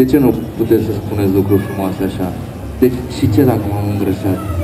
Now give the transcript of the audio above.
De ce nu puteți să spuneți lucruri frumoase așa? Deci și ce dacă m-am îngrășat?